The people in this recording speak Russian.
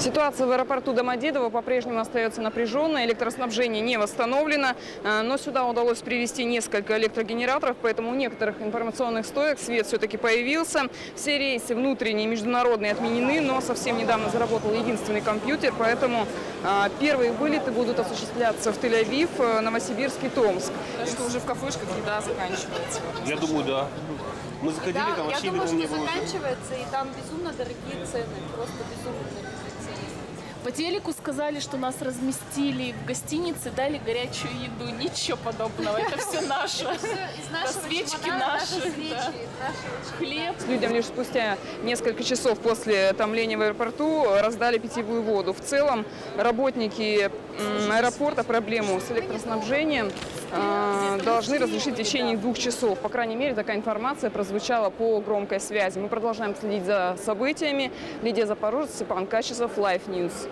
Ситуация в аэропорту Домодедово по-прежнему остается напряженной. Электроснабжение не восстановлено, э, но сюда удалось привести несколько электрогенераторов, поэтому у некоторых информационных стоек свет все-таки появился. Все рейсы внутренние и международные отменены, но совсем недавно заработал единственный компьютер, поэтому э, первые вылеты будут осуществляться в Тель-Авив, э, Новосибирск и Томск. Что уже в кафешках еда заканчивается. Я думаю, да. Мы заходили, Да, там я вообще думаю, никого не что было. заканчивается, и там безумно дорогие цены, просто безумно дорогие. По телеку сказали, что нас разместили в гостинице, дали горячую еду. Ничего подобного. Это все наше. Свечки наши, Хлеб. Людям лишь спустя несколько часов после томления в аэропорту раздали питьевую воду. В целом работники аэропорта проблему с электроснабжением э, должны разрешить в течение двух часов. По крайней мере, такая информация прозвучала по громкой связи. Мы продолжаем следить за событиями. Лидия Запорожец, Степан Качесов, Life News.